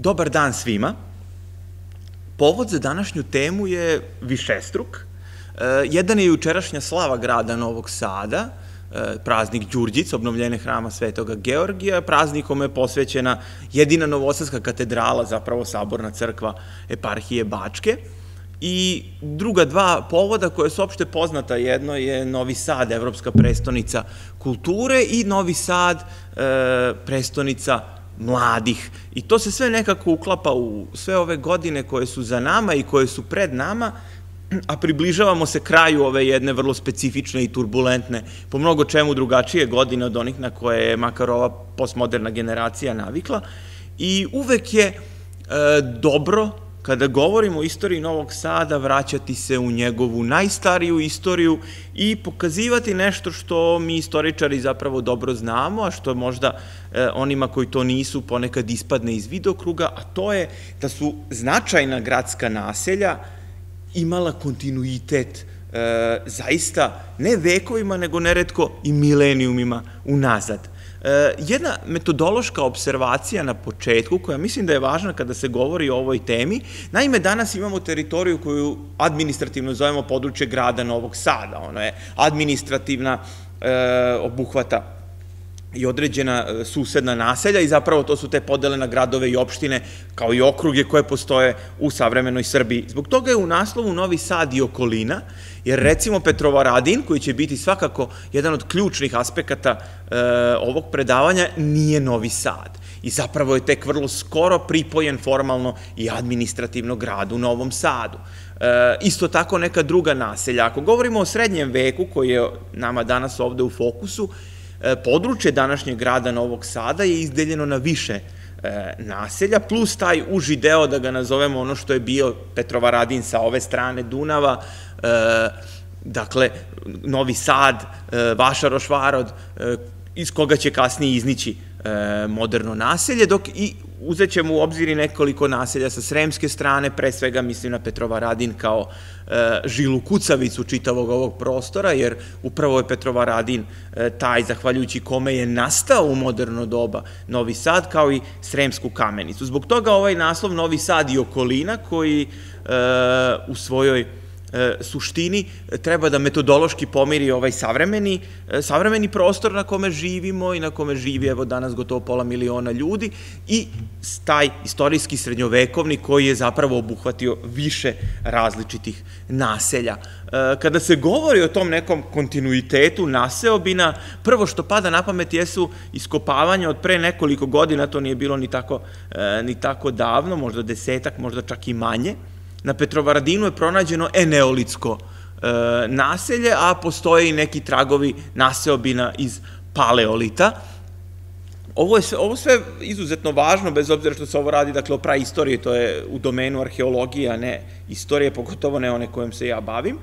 Dobar dan svima. Povod za današnju temu je višestruk. E, jedan je jučerašnja slava grada Novog Sada, e, praznik Đurđic, obnovljene hrama Svetoga Georgija. Praznikom je posvećena jedina novosadska katedrala, zapravo saborna crkva eparhije Bačke. I druga dva povoda koje su opšte poznata, jedno je Novi Sad, evropska prestonica kulture i Novi Sad, e, prestonica mladih. I to se sve nekako uklapa u sve ove godine koje su za nama i koje su pred nama, a približavamo se kraju ove jedne vrlo specifične i turbulentne, po mnogo čemu drugačije godine od onih na koje je makar ova postmoderna generacija navikla. I uvek je e, dobro kada govorimo o istoriji Novog Sada, vraćati se u njegovu najstariju istoriju i pokazivati nešto što mi istoričari zapravo dobro znamo, a što možda e, onima koji to nisu ponekad ispadne iz vidokruga, a to je da su značajna gradska naselja imala kontinuitet e, zaista ne vekovima, nego neretko i milenijumima unazad. E, jedna metodološka observacija na početku, koja mislim da je važna kada se govori o ovoj temi, naime danas imamo teritoriju koju administrativno zovemo područje grada Novog Sada, ono je administrativna e, obuhvata i određena e, susedna naselja i zapravo to su te podele na gradove i opštine kao i okruge koje postoje u savremenoj Srbiji. Zbog toga je u naslovu Novi Sad i okolina, jer recimo Petrovaradin, koji će biti svakako jedan od ključnih aspekata e, ovog predavanja, nije Novi Sad. I zapravo je tek vrlo skoro pripojen formalno i administrativno gradu Novom Sadu. E, isto tako neka druga naselja. Ako govorimo o srednjem veku, koji je nama danas ovde u fokusu, područje današnjeg grada Novog Sada je izdeljeno na više e, naselja, plus taj uži deo, da ga nazovemo ono što je bio Petrovaradin sa ove strane Dunava, e, dakle, Novi Sad, Vašaroš Varod, iz koga će kasnije iznići moderno naselje, dok i uzet ćemo u obzir i nekoliko naselja sa sremske strane, pre svega mislim na Petrovaradin kao e, žilu kucavicu čitavog ovog prostora, jer upravo je Petrovaradin e, taj, zahvaljujući kome je nastao u moderno doba Novi Sad, kao i sremsku kamenicu. Zbog toga ovaj naslov Novi Sad i okolina, koji e, u svojoj suštini treba da metodološki pomiri ovaj savremeni, e, savremeni prostor na kome živimo i na kome živi evo danas gotovo pola miliona ljudi i taj istorijski srednjovekovni koji je zapravo obuhvatio više različitih naselja. E, kada se govori o tom nekom kontinuitetu naseobina, prvo što pada na pamet jesu iskopavanja od pre nekoliko godina, to nije bilo ni tako, ni tako davno, možda desetak, možda čak i manje, Na Petrovaradinu je pronađeno eneolitsko e, naselje, a postoje i neki tragovi naseobina iz paleolita. Ovo je sve, ovo sve izuzetno važno, bez obzira što se ovo radi dakle, o praistoriji, to je u domenu arheologije, a ne istorije, pogotovo ne one kojom se ja bavim.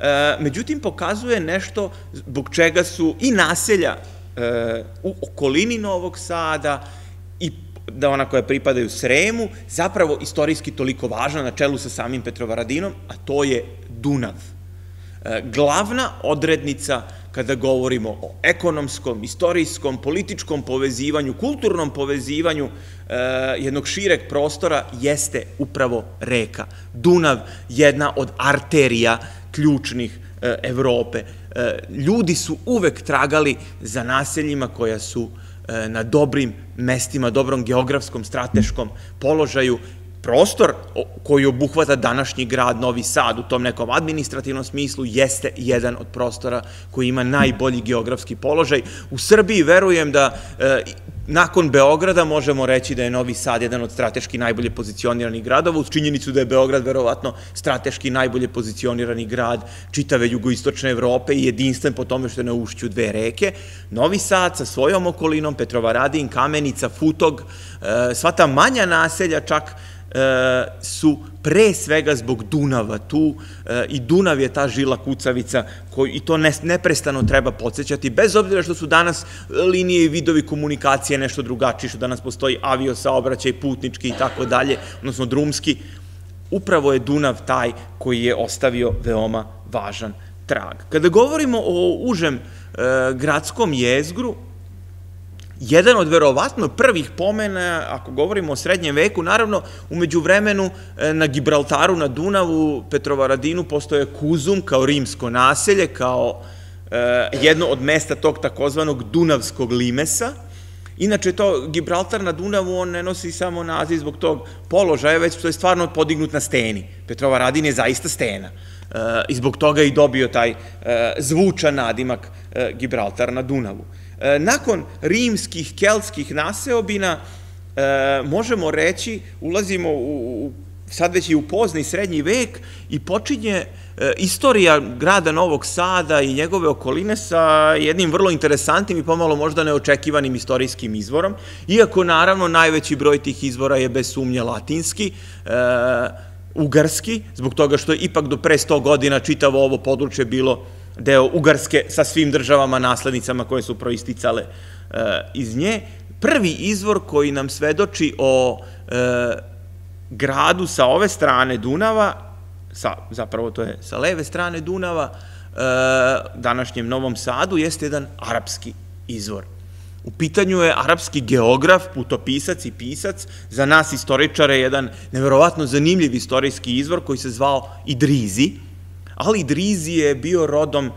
E, međutim, pokazuje nešto zbog čega su i naselja e, u okolini Novog Sada i da ona koja pripadaju Sremu, zapravo istorijski toliko važna na čelu sa samim Petrovaradinom, a to je Dunav. E, glavna odrednica kada govorimo o ekonomskom, istorijskom, političkom povezivanju, kulturnom povezivanju e, jednog šireg prostora jeste upravo reka. Dunav, jedna od arterija ključnih e, Evrope. Ljudi su uvek tragali za naseljima koja su E, na dobrim mestima, dobrom geografskom, strateškom položaju, prostor koji obuhvata današnji grad Novi Sad u tom nekom administrativnom smislu jeste jedan od prostora koji ima najbolji geografski položaj. U Srbiji verujem da e, Nakon Beograda možemo reći da je Novi Sad jedan od strateški najbolje pozicioniranih gradova, uz činjenicu da je Beograd verovatno strateški najbolje pozicionirani grad čitave jugoistočne Evrope i jedinstven po tome što je na ušću dve reke. Novi Sad sa svojom okolinom, Petrovaradin, Kamenica, Futog, e, sva ta manja naselja čak su pre svega zbog Dunava tu e, i Dunav je ta žila kucavica koji, i to ne, neprestano treba podsjećati, bez obzira što su danas linije i vidovi komunikacije nešto drugačiji, što danas postoji avio saobraćaj, putnički i tako dalje, odnosno drumski, upravo je Dunav taj koji je ostavio veoma važan trag. Kada govorimo o užem e, gradskom jezgru, jedan od verovatno prvih pomena, ako govorimo o srednjem veku, naravno, umeđu vremenu e, na Gibraltaru, na Dunavu, Petrovaradinu, postoje Kuzum kao rimsko naselje, kao e, jedno od mesta tog takozvanog Dunavskog limesa, Inače, to Gibraltar na Dunavu, on ne nosi samo naziv zbog tog položaja, već to je stvarno podignut na steni. Petrova Radin je zaista stena. E, I zbog toga i dobio taj e, zvučan nadimak Gibraltar na Dunavu. Nakon rimskih, keltskih naseobina, možemo reći, ulazimo u, sad već i u pozni srednji vek i počinje istorija grada Novog Sada i njegove okoline sa jednim vrlo interesantnim i pomalo možda neočekivanim istorijskim izvorom, iako naravno najveći broj tih izvora je bez sumnje latinski, ugarski, zbog toga što je ipak do pre 100 godina čitavo ovo područje bilo deo Ugarske sa svim državama naslednicama koje su proisticale e, iz nje. Prvi izvor koji nam svedoči o e, gradu sa ove strane Dunava, sa, zapravo to je sa leve strane Dunava, e, današnjem Novom Sadu, jeste jedan arapski izvor. U pitanju je arapski geograf, putopisac i pisac, za nas istoričare jedan neverovatno zanimljiv istorijski izvor koji se zvao Idrizi, ali Idrizi je bio rodom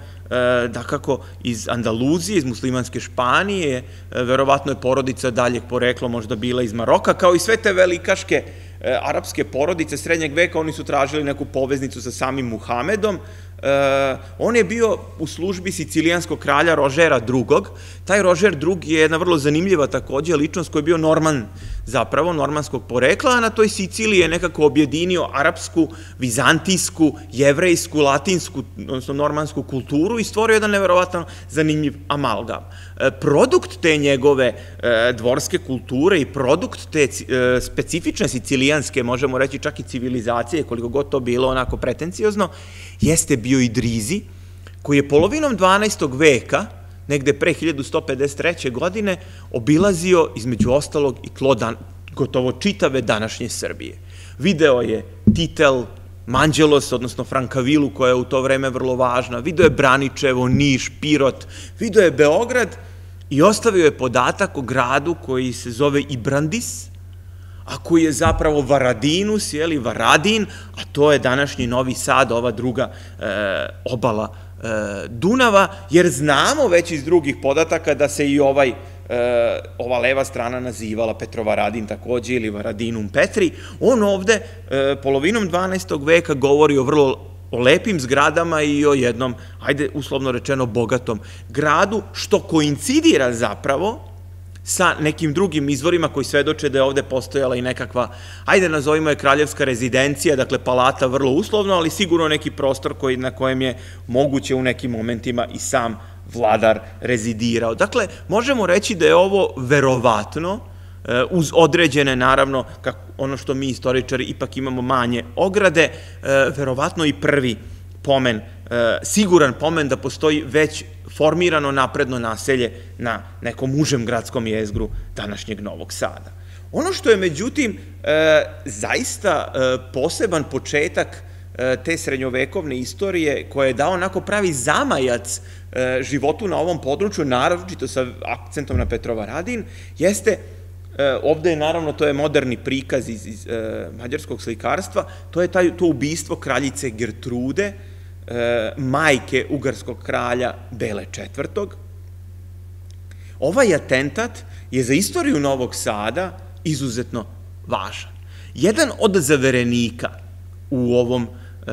da kako iz Andaluzije, iz muslimanske Španije, e, verovatno je porodica daljeg porekla možda bila iz Maroka, kao i sve te velikaške e, arapske porodice srednjeg veka, oni su tražili neku poveznicu sa samim Muhamedom, Uh, on je bio u službi sicilijanskog kralja Rožera II. Taj Rožer II je jedna vrlo zanimljiva takođe ličnost koji je bio norman zapravo, normanskog porekla, a na toj Siciliji je nekako objedinio arapsku, vizantijsku, jevrejsku, latinsku, odnosno normansku kulturu i stvorio jedan neverovatan zanimljiv amalgam. Uh, produkt te njegove uh, dvorske kulture i produkt te specifične sicilijanske, možemo reći čak i civilizacije, koliko god to bilo onako pretenciozno, jeste bio Idrizi, koji je polovinom 12. veka, negde pre 1153. godine, obilazio između ostalog i tlo gotovo čitave današnje Srbije. Video je Titel, Manđelos, odnosno Frankavilu, koja je u to vreme vrlo važna, video je Braničevo, Niš, Pirot, video je Beograd i ostavio je podatak o gradu koji se zove Ibrandis, a koji je zapravo Varadinus, jeli, Varadin, a to je današnji Novi Sad, ova druga e, obala Dunava, jer znamo već iz drugih podataka da se i ovaj e, ova leva strana nazivala Petrovaradin takođe ili Varadinum Petri, on ovde e, polovinom 12. veka govori o vrlo o lepim zgradama i o jednom, ajde uslovno rečeno, bogatom gradu, što koincidira zapravo sa nekim drugim izvorima koji svedoče da je ovde postojala i nekakva, ajde nazovimo je kraljevska rezidencija, dakle palata vrlo uslovno, ali sigurno neki prostor koji, na kojem je moguće u nekim momentima i sam vladar rezidirao. Dakle, možemo reći da je ovo verovatno, e, uz određene, naravno, kako ono što mi istoričari ipak imamo manje ograde, e, verovatno i prvi pomen, e, siguran pomen da postoji već formirano napredno naselje na nekom užem gradskom jezgru današnjeg Novog Sada. Ono što je, međutim, e, zaista e, poseban početak e, te srednjovekovne istorije koja je dao onako pravi zamajac životu na ovom području, naravno sa akcentom na Petrova Radin, jeste ovde je naravno, to je moderni prikaz iz, iz mađarskog slikarstva, to je taj, to ubistvo kraljice Gertrude, e, majke ugarskog kralja Bele IV. Ovaj atentat je za istoriju Novog Sada izuzetno važan. Jedan od zaverenika u ovom, e,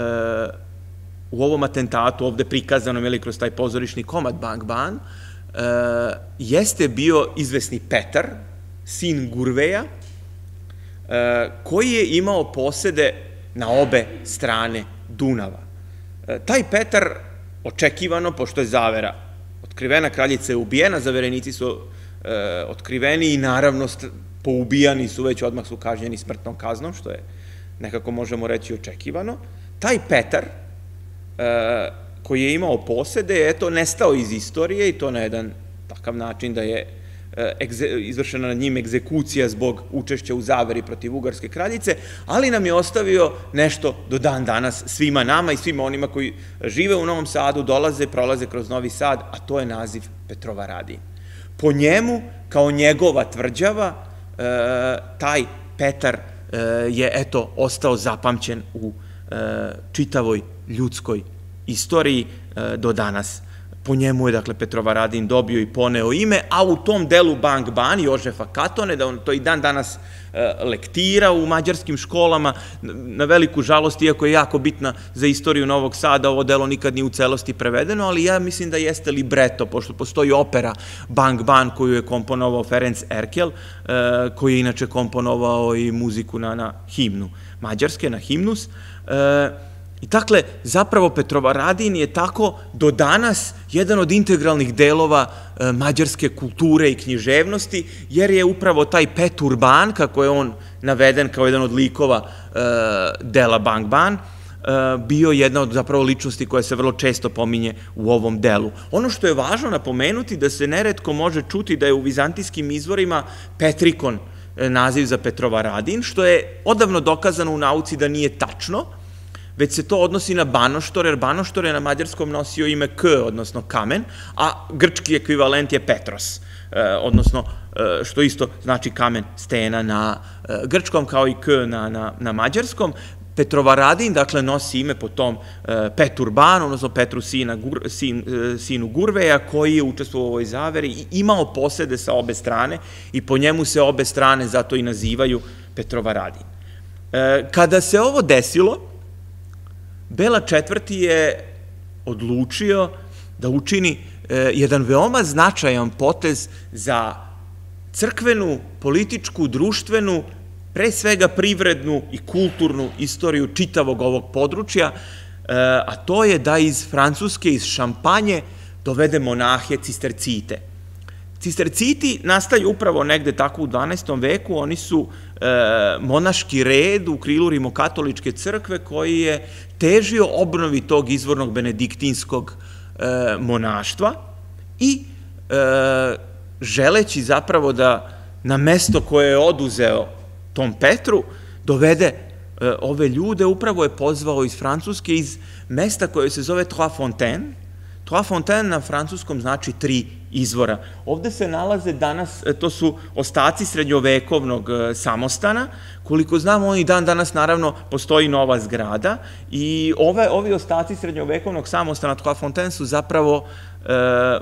u ovom atentatu, ovde prikazanom ili kroz taj pozorišni komad Bang Ban, e, jeste bio izvesni Petar, sin Gurveja, e, koji je imao posede na obe strane Dunava. E, taj Petar, očekivano, pošto je zavera otkrivena, kraljica je ubijena, zaverenici su e, otkriveni i naravno poubijani su, već odmah su kažnjeni smrtnom kaznom, što je nekako možemo reći očekivano. Taj Petar, e, koji je imao posede, je eto nestao iz istorije i to na jedan takav način da je izvršena nad njim egzekucija zbog učešća u zaveri protiv Ugarske kraljice, ali nam je ostavio nešto do dan danas svima nama i svima onima koji žive u Novom Sadu, dolaze, prolaze kroz Novi Sad, a to je naziv Petrova Radin. Po njemu, kao njegova tvrđava, e, taj Petar e, je, eto, ostao zapamćen u čitavoj ljudskoj istoriji do danas po njemu je, dakle, Petrovaradin dobio i poneo ime, a u tom delu Bang Ban, Jožefa Katone, da on to i dan danas e, lektira u mađarskim školama, na veliku žalost, iako je jako bitna za istoriju Novog Sada, ovo delo nikad nije u celosti prevedeno, ali ja mislim da jeste libreto, pošto postoji opera Bang Ban koju je komponovao Ferenc Erkel, e, koji je inače komponovao i muziku na, na himnu Mađarske, na himnus, e, I dakle, zapravo Petrovaradin je tako do danas jedan od integralnih delova e, mađarske kulture i književnosti, jer je upravo taj Peturban, kako je on naveden kao jedan od likova e, dela Bang Ban, e, bio jedna od zapravo ličnosti koja se vrlo često pominje u ovom delu. Ono što je važno napomenuti da se neretko može čuti da je u vizantijskim izvorima Petrikon naziv za Petrovaradin, što je odavno dokazano u nauci da nije tačno, već se to odnosi na Banoštor, jer Banoštor je na mađarskom nosio ime K, odnosno kamen, a grčki ekvivalent je Petros, e, odnosno e, što isto znači kamen stena na e, grčkom kao i K na, na, na mađarskom. Petrovaradin, dakle, nosi ime po tom Peturban, odnosno Petru sina, Gur, sin, sinu Gurveja, koji je učestvovao u ovoj zaveri i imao posede sa obe strane i po njemu se obe strane zato i nazivaju Petrovaradin. Kada se ovo desilo, Bela četvrti je odlučio da učini e, jedan veoma značajan potez za crkvenu, političku, društvenu, pre svega privrednu i kulturnu istoriju čitavog ovog područja, e, a to je da iz Francuske, iz Šampanje, dovede monahe cistercite. Cisterciti nastaju upravo negde tako u 12. veku, oni su e, monaški red u krilu rimokatoličke crkve koji je težio obnovi tog izvornog benediktinskog e, monaštva i e, želeći zapravo da na mesto koje je oduzeo tom Petru dovede e, ove ljude, upravo je pozvao iz Francuske, iz mesta koje se zove Trois Fontaines. Trois Fontaines na francuskom znači tri izvora. Ovde se nalaze danas, e, to su ostaci srednjovekovnog e, samostana, koliko znamo, oni dan danas naravno postoji nova zgrada i ove, ovi ostaci srednjovekovnog samostana Trois Fontaine su zapravo e,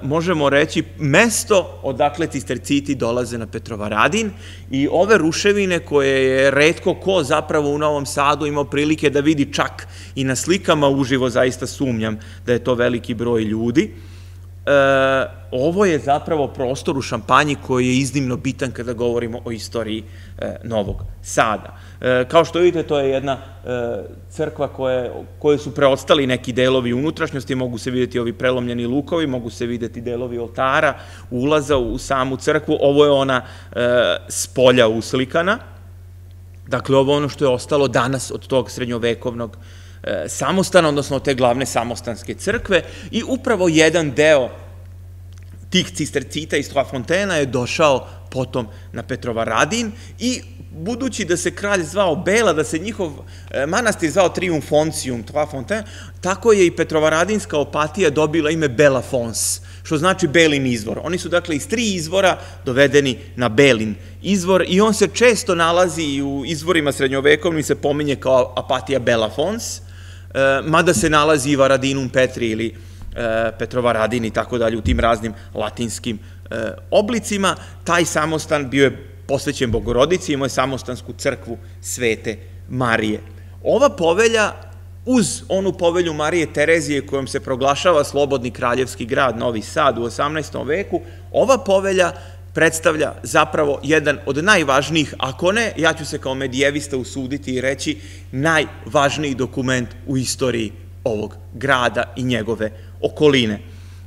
možemo reći, mesto odakle cisterciti dolaze na Petrovaradin i ove ruševine koje je redko ko zapravo u Novom Sadu imao prilike da vidi čak i na slikama uživo, zaista sumnjam da je to veliki broj ljudi, e, ovo je zapravo prostor u Šampanji koji je iznimno bitan kada govorimo o istoriji e, Novog Sada. E, kao što vidite, to je jedna e, crkva koje, su preostali neki delovi unutrašnjosti, mogu se videti ovi prelomljeni lukovi, mogu se videti delovi oltara, ulaza u samu crkvu. Ovo je ona e, s polja uslikana, dakle ovo je ono što je ostalo danas od tog srednjovekovnog samostana, odnosno od te glavne samostanske crkve. I upravo jedan deo tih cistercita iz Trois Fontena je došao potom na Petrova Radin. I budući da se kralj zvao Bela, da se njihov e, manastir zvao Triumfoncium, Trois Fontaine, tako je i Petrovaradinska opatija dobila ime Bela Fons, što znači Belin izvor. Oni su dakle iz tri izvora dovedeni na Belin izvor i on se često nalazi u izvorima srednjovekovnim se pominje kao apatija Bela Fons, e, mada se nalazi i Varadinum Petri ili e, Petrovaradin i tako dalje u tim raznim latinskim oblicima. Taj samostan bio je posvećen Bogorodici, imao je samostansku crkvu Svete Marije. Ova povelja, uz onu povelju Marije Terezije kojom se proglašava slobodni kraljevski grad Novi Sad u 18. veku, ova povelja predstavlja zapravo jedan od najvažnijih, ako ne, ja ću se kao medijevista usuditi i reći, najvažniji dokument u istoriji ovog grada i njegove okoline.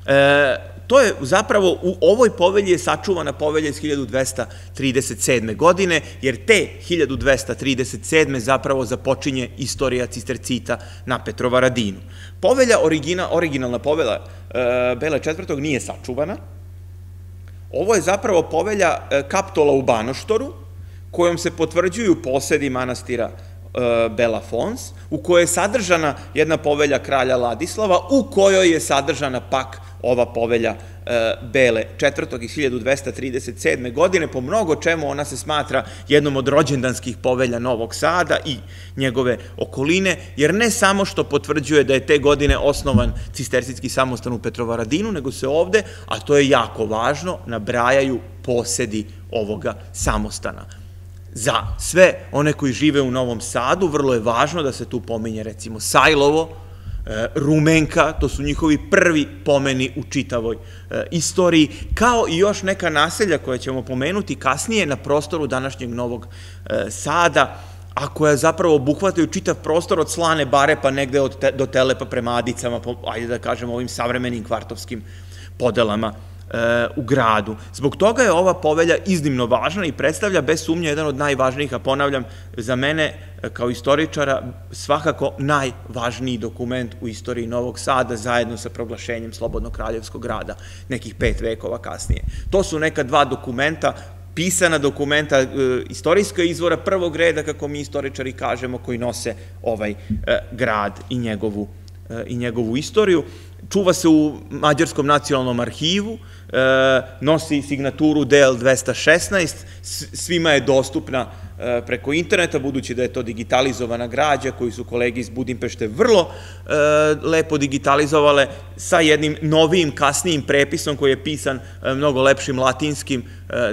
E, To je zapravo u ovoj povelji je sačuvana povelja iz 1237. godine, jer te 1237. zapravo započinje istorija cistercita na Petrovaradinu. Povelja, origina, originalna povelja e, Bele četvrtog nije sačuvana. Ovo je zapravo povelja e, kaptola u Banoštoru, kojom se potvrđuju posedi manastira Bela Fons, u kojoj je sadržana jedna povelja kralja Ladislava, u kojoj je sadržana pak ova povelja e, Bele četvrtog iz 1237. godine. Po mnogo čemu ona se smatra jednom od rođendanskih povelja Novog Sada i njegove okoline, jer ne samo što potvrđuje da je te godine osnovan cistersitski samostan u Petrovaradinu, nego se ovde, a to je jako važno, nabrajaju posedi ovoga samostana. Za sve one koji žive u Novom Sadu, vrlo je važno da se tu pominje recimo Sajlovo, E, Rumenka, to su njihovi prvi pomeni u čitavoj e, istoriji, kao i još neka naselja koje ćemo pomenuti kasnije na prostoru današnjeg Novog e, Sada, a koja zapravo obuhvataju čitav prostor od Slane bare pa negde do Telepa prema Adicama, ajde da kažemo ovim savremenim kvartovskim podelama u gradu. Zbog toga je ova povelja iznimno važna i predstavlja bez sumnje jedan od najvažnijih, a ponavljam, za mene e, kao istoričara svakako najvažniji dokument u istoriji Novog Sada zajedno sa proglašenjem Slobodnog kraljevskog grada nekih pet vekova kasnije. To su neka dva dokumenta pisana dokumenta, e, istorijska izvora prvog reda, kako mi istoričari kažemo, koji nose ovaj e, grad i njegovu, i njegovu istoriju. Čuva se u Mađarskom nacionalnom arhivu, E, nosi signaturu DL 216, svima je dostupna e, preko interneta, budući da je to digitalizovana građa koju su kolegi iz Budimpešte vrlo e, lepo digitalizovale sa jednim novijim, kasnijim prepisom koji je pisan mnogo lepšim latinskim,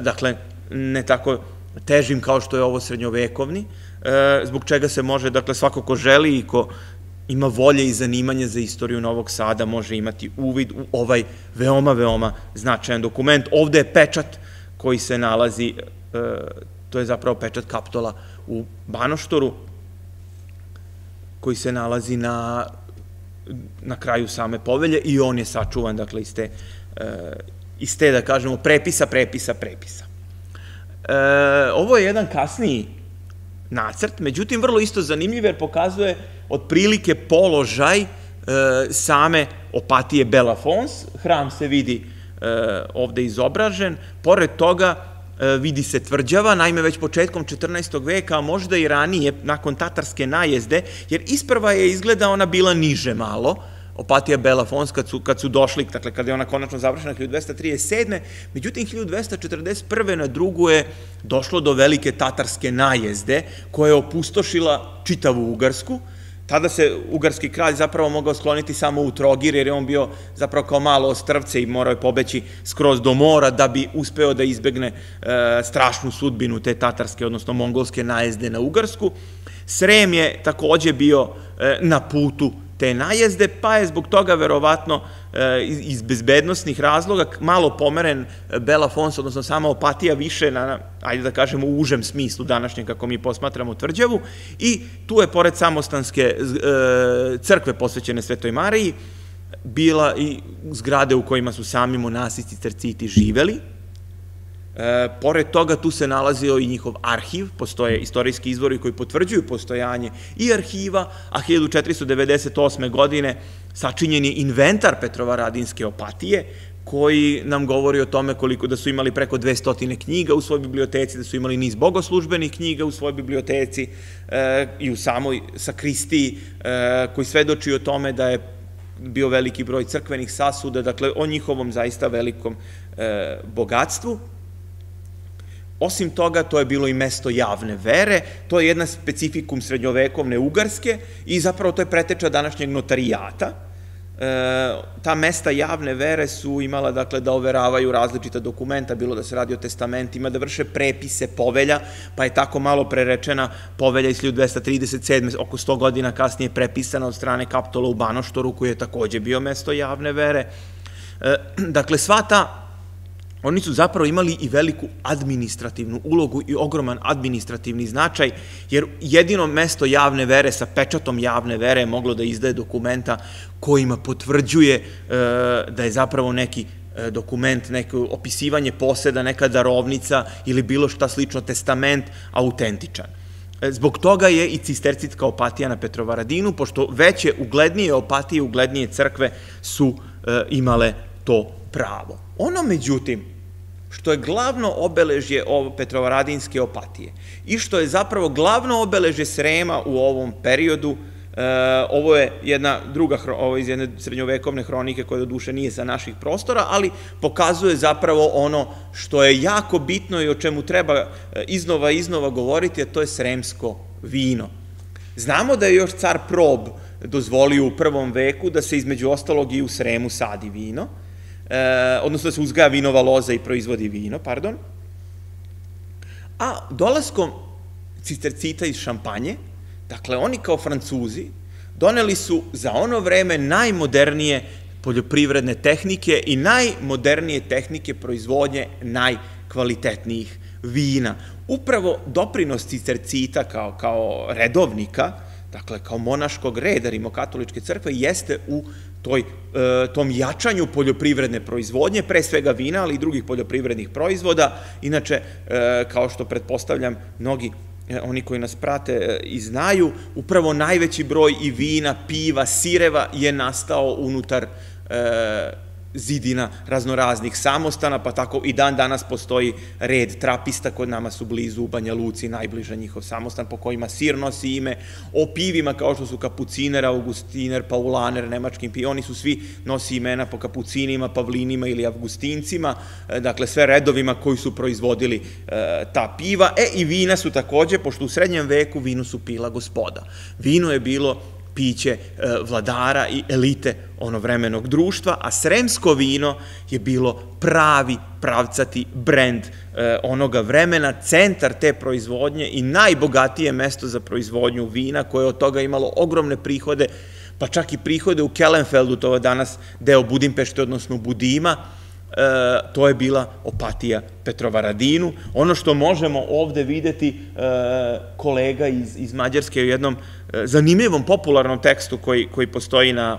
dakle ne tako težim kao što je ovo srednjovekovni, zbog čega se može, dakle svako ko želi i ko ima volje i zanimanje za istoriju Novog Sada, može imati uvid u ovaj veoma, veoma značajan dokument. Ovde je pečat koji se nalazi, e, to je zapravo pečat kaptola u Banoštoru, koji se nalazi na, na kraju same povelje i on je sačuvan, dakle, iz te, e, iz te da kažemo, prepisa, prepisa, prepisa. E, ovo je jedan kasniji nacrt, međutim, vrlo isto zanimljiv jer pokazuje otprilike položaj e, same opatije Belafons. Hram se vidi e, ovde izobražen. Pored toga e, vidi se tvrđava, naime već početkom 14. veka, a možda i ranije, nakon tatarske najezde, jer isprva je izgleda ona bila niže malo, opatija Bela Fons kad su, kad su došli, dakle kada je ona konačno završena 1237. Međutim, 1241. na drugu je došlo do velike tatarske najezde koja je opustošila čitavu Ugarsku, Tada se ugarski kralj zapravo mogao skloniti samo u Trogir, jer je on bio zapravo kao malo ostrvce i morao je pobeći skroz do mora da bi uspeo da izbegne e, strašnu sudbinu te tatarske, odnosno mongolske najezde na Ugarsku. Srem je takođe bio e, na putu te najezde, pa je zbog toga verovatno e, iz bezbednostnih razloga malo pomeren e, Bela Fons, odnosno sama opatija više na, ajde da kažemo, u užem smislu današnje kako mi posmatramo tvrđavu. I tu je pored samostanske e, crkve posvećene Svetoj Mariji bila i zgrade u kojima su sami monasici crciti živeli, E, pored toga, tu se nalazio i njihov arhiv, postoje istorijski izvori koji potvrđuju postojanje i arhiva, a 1498. godine sačinjen je inventar Petrovaradinske opatije, koji nam govori o tome koliko da su imali preko 200 knjiga u svojoj biblioteci, da su imali niz bogoslužbenih knjiga u svojoj biblioteci e, i u samoj sakristiji, e, koji svedoči o tome da je bio veliki broj crkvenih sasuda, dakle o njihovom zaista velikom e, bogatstvu. Osim toga, to je bilo i mesto javne vere, to je jedna specifikum srednjovekovne Ugarske i zapravo to je preteča današnjeg notarijata. E, ta mesta javne vere su imala dakle, da overavaju različita dokumenta, bilo da se radi o testamentima, da vrše prepise povelja, pa je tako malo prerečena povelja iz 1237. oko 100 godina kasnije prepisana od strane Kaptola u Banoštoru, koji je takođe bio mesto javne vere. E, dakle, sva ta Oni su zapravo imali i veliku administrativnu ulogu i ogroman administrativni značaj, jer jedino mesto javne vere sa pečatom javne vere je moglo da izdaje dokumenta kojima potvrđuje e, da je zapravo neki e, dokument, neko opisivanje poseda, neka darovnica ili bilo šta slično, testament, autentičan. E, zbog toga je i cistercitska opatija na Petrovaradinu, pošto veće uglednije opatije, uglednije crkve su imale to pravo. Ono, međutim, što je glavno obeležje Petrovaradinske opatije i što je zapravo glavno obeležje Srema u ovom periodu, E, ovo je jedna druga, ovo iz jedne srednjovekovne hronike koja do duše nije sa naših prostora, ali pokazuje zapravo ono što je jako bitno i o čemu treba e, iznova iznova govoriti, a to je sremsko vino. Znamo da je još car Prob dozvolio u prvom veku da se između ostalog i u Sremu sadi vino, e, odnosno da se uzgaja vinova loza i proizvodi vino, pardon. A dolaskom cistercita iz Šampanje, Dakle, oni kao Francuzi doneli su za ono vreme najmodernije poljoprivredne tehnike i najmodernije tehnike proizvodnje najkvalitetnijih vina. Upravo doprinos cistercita kao, kao redovnika, dakle kao monaškog reda rimokatoličke crkve, jeste u toj, e, tom jačanju poljoprivredne proizvodnje, pre svega vina, ali i drugih poljoprivrednih proizvoda. Inače, e, kao što pretpostavljam, mnogi E, oni koji nas prate i znaju, upravo najveći broj i vina, piva, sireva je nastao unutar zidina raznoraznih samostana, pa tako i dan danas postoji red trapista, kod nama su blizu u Banja Luci, najbliža njihov samostan, po kojima sir nosi ime, o pivima kao što su kapuciner, augustiner, paulaner, nemačkim pi, oni su svi nosi imena po kapucinima, pavlinima ili avgustincima, e, dakle sve redovima koji su proizvodili e, ta piva, e i vina su takođe, pošto u srednjem veku vinu su pila gospoda. Vino je bilo piće e, vladara i elite ono vremenog društva, a sremsko vino je bilo pravi pravcati brend e, onoga vremena, centar te proizvodnje i najbogatije mesto za proizvodnju vina koje je od toga imalo ogromne prihode, pa čak i prihode u Kellenfeldu, to je danas deo Budimpešte, odnosno Budima, to je bila opatija Petrovaradinu. Ono što možemo ovde videti e, kolega iz, iz Mađarske u jednom e, zanimljivom popularnom tekstu koji, koji postoji na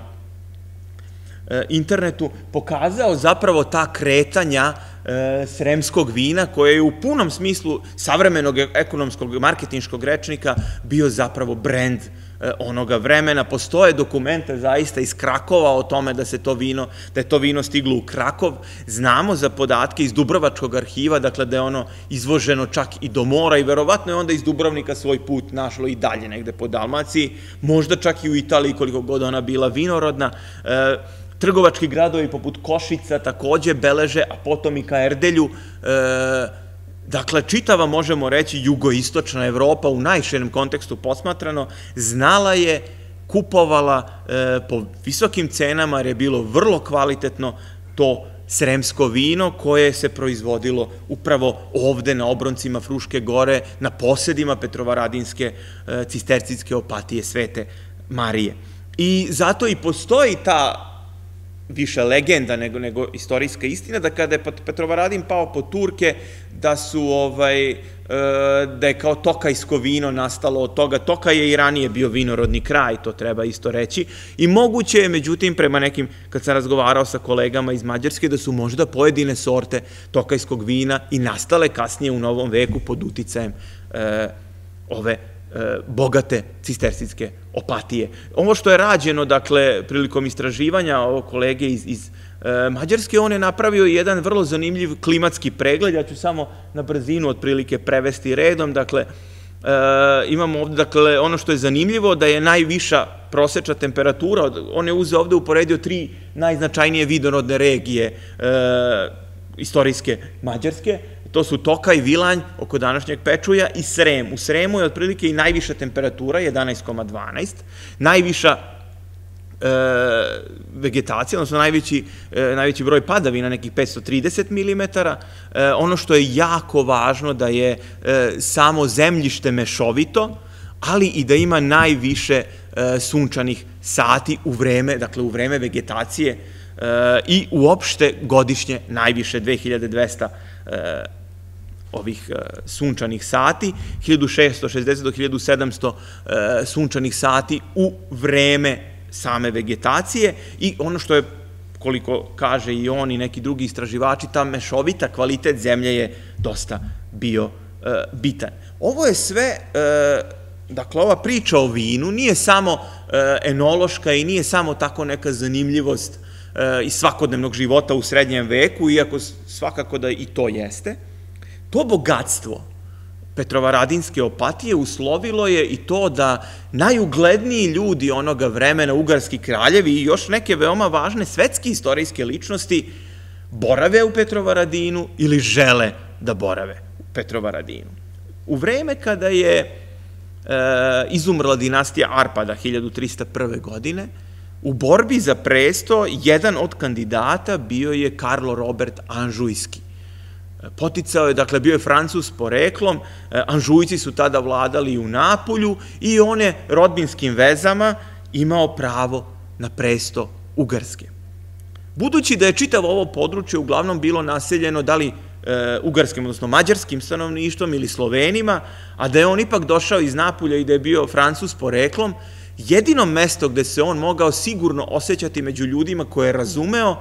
e, internetu, pokazao zapravo ta kretanja e, sremskog vina koje je u punom smislu savremenog ekonomskog marketinškog rečnika bio zapravo brend E, onoga vremena. Postoje dokumente zaista iz Krakova o tome da se to vino, da je to vino stiglo u Krakov. Znamo za podatke iz Dubrovačkog arhiva, dakle da je ono izvoženo čak i do mora i verovatno je onda iz Dubrovnika svoj put našlo i dalje negde po Dalmaciji, možda čak i u Italiji koliko god ona bila vinorodna. E, trgovački gradovi poput Košica takođe beleže, a potom i ka Erdelju, e, Dakle, čitava, možemo reći, jugoistočna Evropa u najširem kontekstu posmatrano, znala je, kupovala e, po visokim cenama, jer je bilo vrlo kvalitetno to sremsko vino koje se proizvodilo upravo ovde na obroncima Fruške gore, na posedima Petrovaradinske e, opatije Svete Marije. I zato i postoji ta više legenda nego, nego istorijska istina, da kada je Petrovaradin pao po Turke, da su ovaj, e, da je kao Tokajsko vino nastalo od toga. Tokaj je i ranije bio vinorodni kraj, to treba isto reći. I moguće je, međutim, prema nekim, kad sam razgovarao sa kolegama iz Mađarske, da su možda pojedine sorte Tokajskog vina i nastale kasnije u novom veku pod uticajem e, ove bogate cistersitske opatije. Ovo što je rađeno, dakle, prilikom istraživanja ovog kolege iz, iz e, Mađarske, on je napravio jedan vrlo zanimljiv klimatski pregled, ja ću samo na brzinu otprilike prevesti redom, dakle, e, imamo ovde, dakle, ono što je zanimljivo, da je najviša prosečna temperatura, on je uzeo ovde uporedio tri najznačajnije vidorodne regije e, istorijske Mađarske, To su Tokaj, Vilanj, oko današnjeg Pečuja i Srem. U Sremu je otprilike i najviša temperatura, 11,12. Najviša e, vegetacija, odnosno najveći, e, najveći broj padavina, nekih 530 mm. E, ono što je jako važno da je e, samo zemljište mešovito, ali i da ima najviše e, sunčanih sati u vreme, dakle u vreme vegetacije e, i uopšte godišnje najviše 2200 e, ovih uh, sunčanih sati, 1660 do 1700 uh, sunčanih sati u vreme same vegetacije i ono što je koliko kaže i on i neki drugi istraživači, ta mešovita kvalitet zemlje je dosta bio uh, bitan. Ovo je sve, dakle, ova priča o vinu nije samo enološka i nije samo tako neka zanimljivost iz svakodnevnog života u srednjem veku, iako svakako da i to jeste. To bogatstvo Petrovaradinske opatije uslovilo je i to da najugledniji ljudi onoga vremena, ugarski kraljevi i još neke veoma važne svetske istorijske ličnosti borave u Petrovaradinu ili žele da borave u Petrovaradinu. U vreme kada je e, izumrla dinastija Arpada 1301. godine, u borbi za presto jedan od kandidata bio je Karlo Robert Anžujski Poticao je, dakle, bio je Francus poreklom, e, Anžujci su tada vladali u Napolju i on je rodbinskim vezama imao pravo na presto Ugarske. Budući da je čitavo ovo područje uglavnom bilo naseljeno da li e, ugarskim, odnosno mađarskim stanovništvom ili Slovenima, a da je on ipak došao iz Napulja i da je bio Francus poreklom, jedino mesto gde se on mogao sigurno osjećati među ljudima koje je razumeo,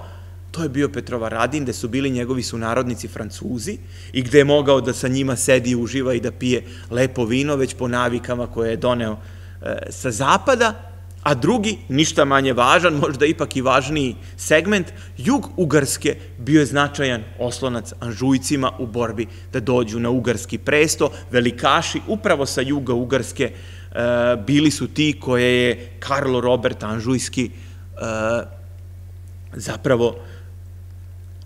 To je bio Petrovaradin, gde su bili njegovi sunarodnici Francuzi i gde je mogao da sa njima sedi, uživa i da pije lepo vino, već po navikama koje je doneo e, sa zapada, a drugi, ništa manje važan, možda ipak i važniji segment, jug Ugarske bio je značajan oslonac Anžujcima u borbi da dođu na ugarski presto. Velikaši upravo sa juga Ugarske e, bili su ti koje je Karlo Robert Anžujski e, zapravo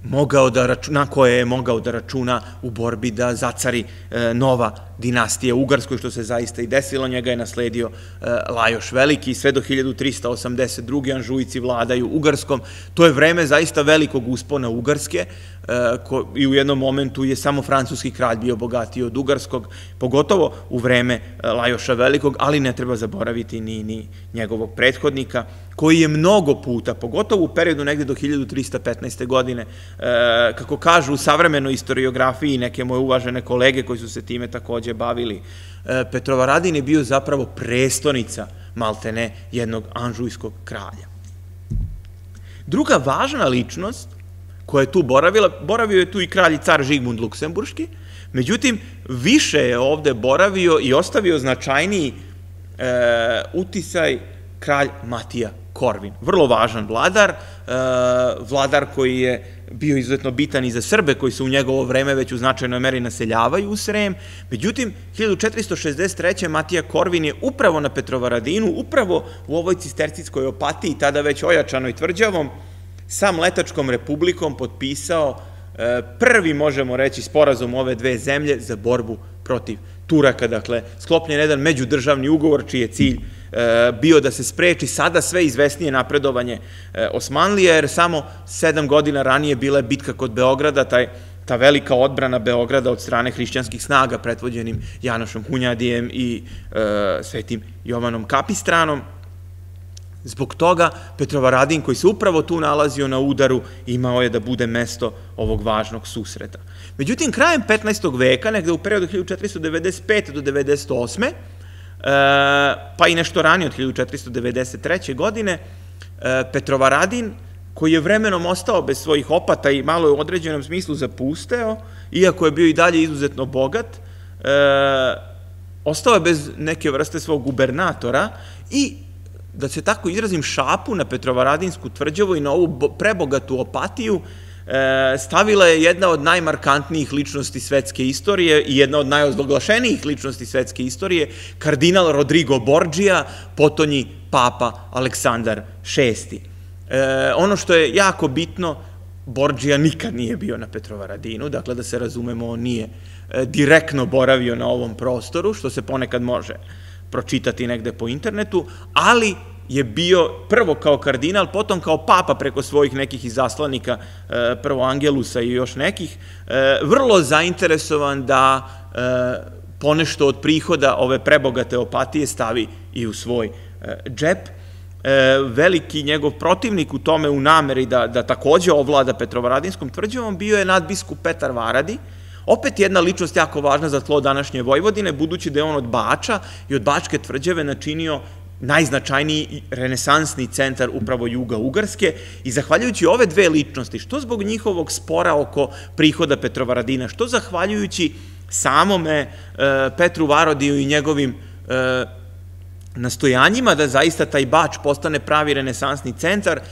mogao da računa, na koje je mogao da računa u borbi da zacari e, nova dinastija Ugarskoj, što se zaista i desilo, njega je nasledio e, Lajoš Veliki, sve do 1382. Anžujici vladaju Ugarskom. To je vreme zaista velikog uspona Ugarske, E, i u jednom momentu je samo francuski kralj bio bogatiji od Ugarskog, pogotovo u vreme e, Lajoša Velikog, ali ne treba zaboraviti ni, ni njegovog prethodnika, koji je mnogo puta, pogotovo u periodu negde do 1315. godine, kako kažu u savremenoj historiografiji neke moje uvažene kolege koji su se time takođe bavili, Petrovaradin je bio zapravo prestonica maltene jednog anžujskog kralja. Druga važna ličnost koja je tu boravila, boravio je tu i kralj i car Žigmund Luksemburški, međutim, više je ovde boravio i ostavio značajniji e, utisaj kralj Matija Korvin. Vrlo važan vladar, e, vladar koji je bio izuzetno bitan i za Srbe koji se u njegovo vreme već u značajnoj meri naseljavaju u Srem. Međutim, 1463. Matija Korvin je upravo na Petrovaradinu, upravo u ovoj cistercijskoj opatiji, tada već ojačanoj tvrđavom, sa Mletačkom republikom potpisao e, prvi, možemo reći, sporazum ove dve zemlje za borbu protiv Turaka. Dakle, sklopljen jedan međudržavni ugovor čiji je cilj bio da se spreči sada sve izvesnije napredovanje e, Osmanlija, jer samo sedam godina ranije bila je bitka kod Beograda, taj ta velika odbrana Beograda od strane hrišćanskih snaga pretvođenim Janošom Hunjadijem i e, svetim Jovanom Kapistranom. Zbog toga Petrovaradin, koji se upravo tu nalazio na udaru, imao je da bude mesto ovog važnog susreta. Međutim, krajem 15. veka, negde u periodu 1495. do 98. E, pa i nešto ranije od 1493. godine, e, Petrovaradin, koji je vremenom ostao bez svojih opata i malo je u određenom smislu zapusteo, iako je bio i dalje izuzetno bogat, e, ostao je bez neke vrste svog gubernatora i da se tako izrazim, šapu na Petrovaradinsku tvrđavu i na ovu prebogatu opatiju, stavila je jedna od najmarkantnijih ličnosti svetske istorije i jedna od najozloglašenijih ličnosti svetske istorije, kardinal Rodrigo Borgia, potonji papa Aleksandar VI. E, ono što je jako bitno, Borgia nikad nije bio na Petrovaradinu, dakle da se razumemo, on nije e, direktno boravio na ovom prostoru, što se ponekad može pročitati negde po internetu, ali je bio prvo kao kardinal, potom kao papa preko svojih nekih izaslanika, e, prvo Angelusa i još nekih, e, vrlo zainteresovan da e, ponešto od prihoda ove prebogate opatije stavi i u svoj džep. Veliki njegov protivnik u tome u nameri da, da takođe ovlada Petrovaradinskom tvrđavom bio je nadbiskup Petar Varadi, Opet jedna ličnost jako važna za tlo današnje Vojvodine, budući da je on od Bača i od Bačke tvrđave načinio najznačajniji renesansni centar upravo Juga Ugarske i zahvaljujući ove dve ličnosti, što zbog njihovog spora oko prihoda Petrovaradina, što zahvaljujući samome e, Petru Varodiju i njegovim e, nastojanjima da zaista taj Bač postane pravi renesansni centar, e,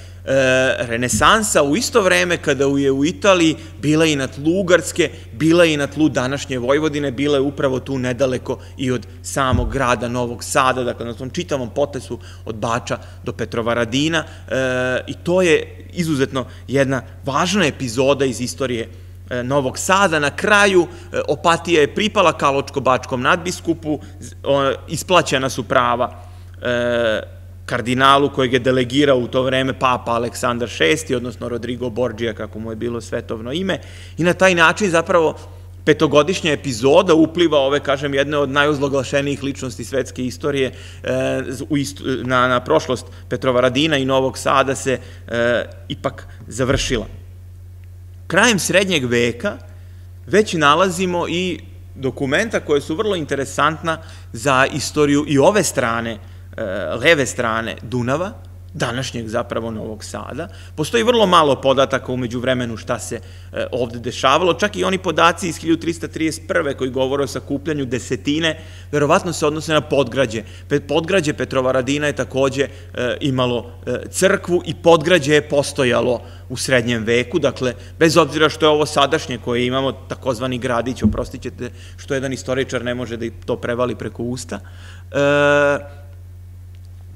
renesansa u isto vreme kada je u Italiji bila i na tlu Ugarske, bila i na tlu današnje Vojvodine, bila je upravo tu nedaleko i od samog grada Novog Sada, dakle na tom čitavom potesu od Bača do Petrovaradina e, i to je izuzetno jedna važna epizoda iz istorije E, Novog Sada. Na kraju e, Opatija je pripala Kaločko-Bačkom nadbiskupu, isplaćena su prava e, kardinalu kojeg je delegirao u to vreme papa Aleksandar VI, odnosno Rodrigo Borgia, kako mu je bilo svetovno ime, i na taj način zapravo petogodišnja epizoda upliva ove, kažem, jedne od najuzloglašenijih ličnosti svetske istorije na, na prošlost Petrovaradina i Novog Sada se ipak završila krajem srednjeg veka već nalazimo i dokumenta koje su vrlo interesantna za istoriju i ove strane, e, leve strane Dunava, današnjeg zapravo Novog Sada. Postoji vrlo malo podataka umeđu vremenu šta se e, ovde dešavalo, čak i oni podaci iz 1331. koji govore o sakupljanju desetine, verovatno se odnose na podgrađe. Podgrađe Petrovaradina je takođe e, imalo e, crkvu i podgrađe je postojalo u srednjem veku, dakle, bez obzira što je ovo sadašnje koje imamo, takozvani gradić, oprostit ćete što jedan istoričar ne može da to prevali preko usta,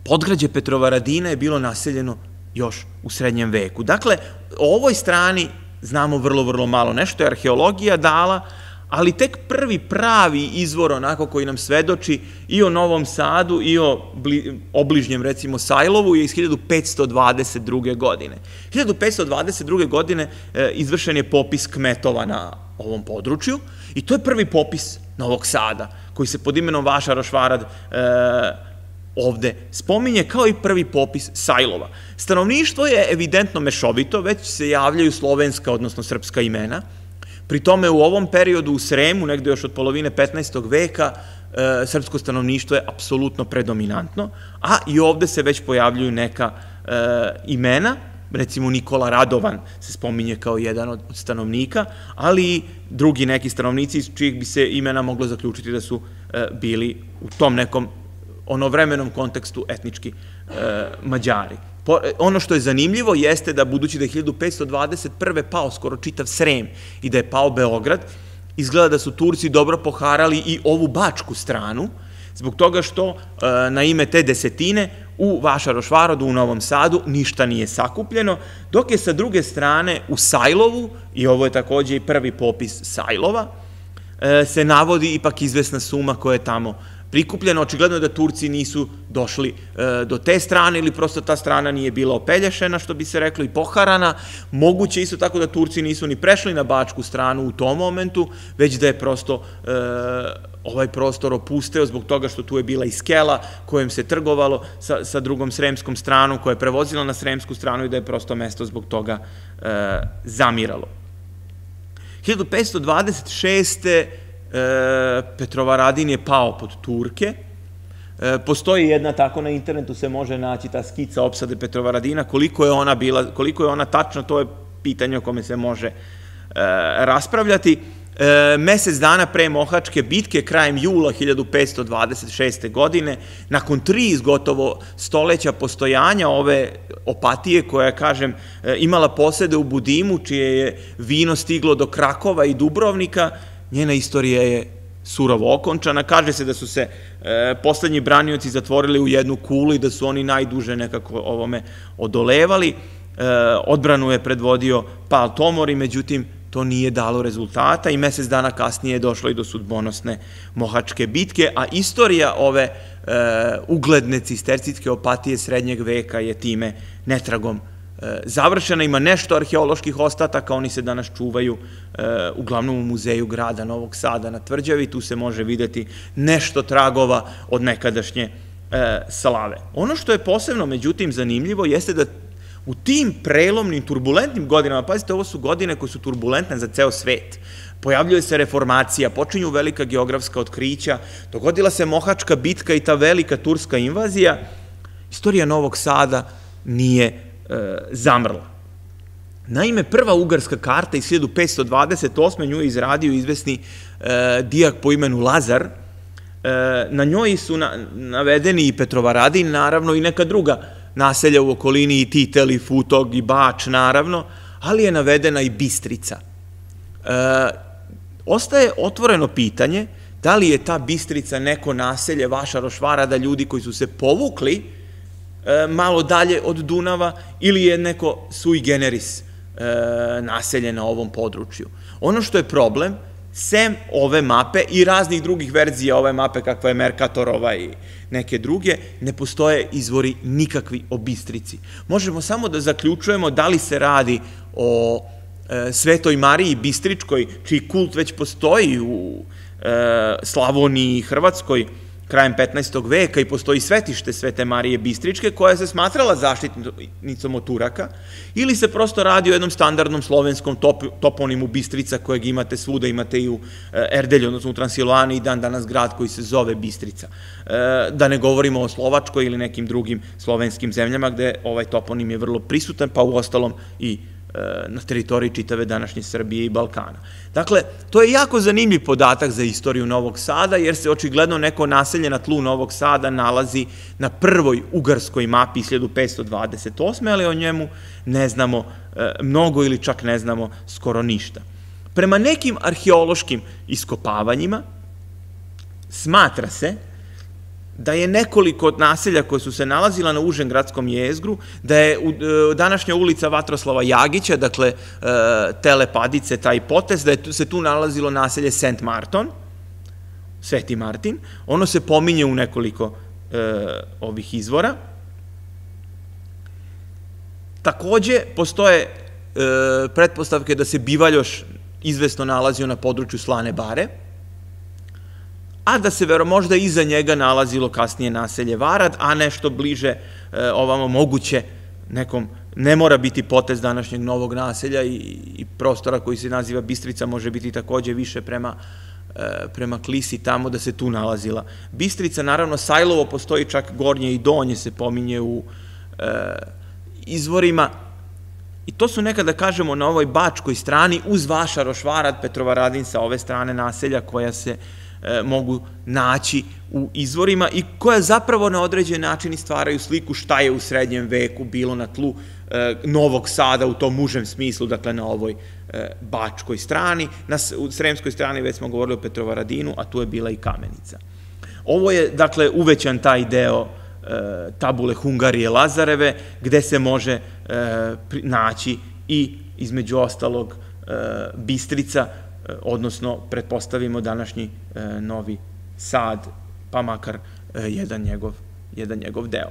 podgrađe Petrovaradina je bilo naseljeno još u srednjem veku. Dakle, o ovoj strani znamo vrlo, vrlo malo. Nešto je arheologija dala, ali tek prvi pravi izvor onako koji nam svedoči i o Novom Sadu i o obližnjem recimo Sajlovu je iz 1522. godine. 1522. godine e, izvršen je popis kmetova na ovom području i to je prvi popis Novog Sada koji se pod imenom Vaša Rošvarad e, ovde spominje kao i prvi popis sajlova. Stanovništvo je evidentno mešovito, već se javljaju slovenska, odnosno srpska imena. Pri tome u ovom periodu u Sremu, negde još od polovine 15. veka, e, srpsko stanovništvo je apsolutno predominantno, a i ovde se već pojavljuju neka e, imena, recimo Nikola Radovan se spominje kao jedan od stanovnika, ali i drugi neki stanovnici iz čijih bi se imena moglo zaključiti da su e, bili u tom nekom onovremenom kontekstu etnički e, Mađari. Po, ono što je zanimljivo jeste da budući da je 1521. pao skoro čitav Srem i da je pao Beograd, izgleda da su Turci dobro poharali i ovu bačku stranu, zbog toga što e, na ime te desetine u Vašarošvarodu u Novom Sadu ništa nije sakupljeno, dok je sa druge strane u Sajlovu, i ovo je takođe i prvi popis Sajlova, e, se navodi ipak izvesna suma koja je tamo prikupljeno, očigledno je da Turci nisu došli e, do te strane ili prosto ta strana nije bila opelješena, što bi se reklo, i poharana. Moguće isto tako da Turci nisu ni prešli na bačku stranu u tom momentu, već da je prosto e, ovaj prostor opusteo zbog toga što tu je bila i skela kojom se trgovalo sa, sa drugom sremskom stranom koja je prevozila na sremsku stranu i da je prosto mesto zbog toga e, zamiralo. 1526 e, Petrovaradin je pao pod Turke, e, postoji jedna tako na internetu se može naći ta skica opsade Petrovaradina, koliko je ona bila, koliko je ona tačna, to je pitanje o kome se može e, raspravljati. E, mesec dana pre Mohačke bitke, krajem jula 1526. godine, nakon tri iz gotovo stoleća postojanja ove opatije koja, kažem, e, imala posede u Budimu, čije je vino stiglo do Krakova i Dubrovnika, njena istorija je surovo okončana. Kaže se da su se e, poslednji branioci zatvorili u jednu kulu i da su oni najduže nekako ovome odolevali. E, odbranu je predvodio Pal Tomori, međutim, to nije dalo rezultata i mesec dana kasnije je došlo i do sudbonosne mohačke bitke, a istorija ove e, ugledne cistercitske opatije srednjeg veka je time netragom završena, ima nešto arheoloških ostataka, oni se danas čuvaju e, uglavnom u muzeju grada Novog Sada na Tvrđavi, tu se može videti nešto tragova od nekadašnje e, slave. Ono što je posebno, međutim, zanimljivo jeste da u tim prelomnim, turbulentnim godinama, pazite, ovo su godine koje su turbulentne za ceo svet, pojavljuje se reformacija, počinju velika geografska otkrića, dogodila se Mohačka bitka i ta velika turska invazija, istorija Novog Sada nije zamrla. Naime, prva ugarska karta iz 1528. nju je izradio izvesni e, dijak po imenu Lazar, na njoj su navedeni i Petrovaradin, naravno, i neka druga naselja u okolini, i Titel, i Futog, i Bač, naravno, ali je navedena i Bistrica. Ostaje otvoreno pitanje da li je ta Bistrica neko naselje vaša rošvara da ljudi koji su se povukli malo dalje od Dunava ili je neko sui generis naselje na ovom području. Ono što je problem, sem ove mape i raznih drugih verzija ove mape, kakva je Mercatorova i neke druge, ne postoje izvori nikakvi o Bistrici. Možemo samo da zaključujemo da li se radi o e, Svetoj Mariji Bistričkoj, čiji kult već postoji u e, Slavoniji i Hrvatskoj, krajem 15. veka i postoji svetište Svete Marije Bistričke koja se smatrala zaštitnicom od Turaka ili se prosto radi o jednom standardnom slovenskom top, toponimu Bistrica kojeg imate svuda, imate i u e, Erdelju, odnosno u i dan danas grad koji se zove Bistrica. E, da ne govorimo o Slovačkoj ili nekim drugim slovenskim zemljama gde ovaj toponim je vrlo prisutan, pa u ostalom i na teritoriji čitave današnje Srbije i Balkana. Dakle, to je jako zanimljiv podatak za istoriju Novog Sada, jer se očigledno neko naselje na tlu Novog Sada nalazi na prvoj ugarskoj mapi iz 1528. ali o njemu ne znamo e, mnogo ili čak ne znamo skoro ništa. Prema nekim arheološkim iskopavanjima smatra se da je nekoliko od naselja koje su se nalazila na užem gradskom jezgru, da je e, današnja ulica Vatroslava Jagića, dakle e, Telepadice, taj potez, da je se tu nalazilo naselje St. Marton, Sveti Martin, ono se pominje u nekoliko e, ovih izvora. Takođe, postoje pretpostavke da se Bivaljoš izvesno nalazio na području Slane Bare, a da se vero možda iza njega nalazilo kasnije naselje Varad, a nešto bliže e, ovamo moguće nekom ne mora biti potez današnjeg novog naselja i, i prostora koji se naziva Bistrica može biti takođe više prema e, prema Klisi tamo da se tu nalazila. Bistrica, naravno, Sajlovo postoji čak gornje i donje se pominje u e, izvorima i to su nekada, kažemo, na ovoj bačkoj strani uz Vaša Rošvarad, Petrovaradin sa ove strane naselja koja se E, mogu naći u izvorima i koja zapravo na određen način stvaraju sliku šta je u srednjem veku bilo na tlu e, Novog Sada u tom užem smislu, dakle na ovoj e, bačkoj strani. Na sremskoj strani već smo govorili o Petrovaradinu, a tu je bila i kamenica. Ovo je, dakle, uvećan taj deo tabule Hungarije Lazareve, gde se može naći i, između ostalog, Bistrica, odnosno pretpostavimo današnji e, Novi Sad, pa makar e, jedan njegov, jedan njegov deo.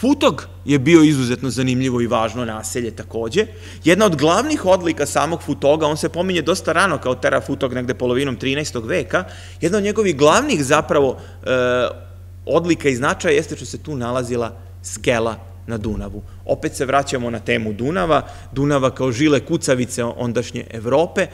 Futog je bio izuzetno zanimljivo i važno naselje takođe. Jedna od glavnih odlika samog Futoga, on se pominje dosta rano kao Tera Futog, negde polovinom 13. veka, jedna od njegovih glavnih zapravo e, odlika i značaja jeste što se tu nalazila skela na Dunavu. Opet se vraćamo na temu Dunava, Dunava kao žile kucavice ondašnje Evrope,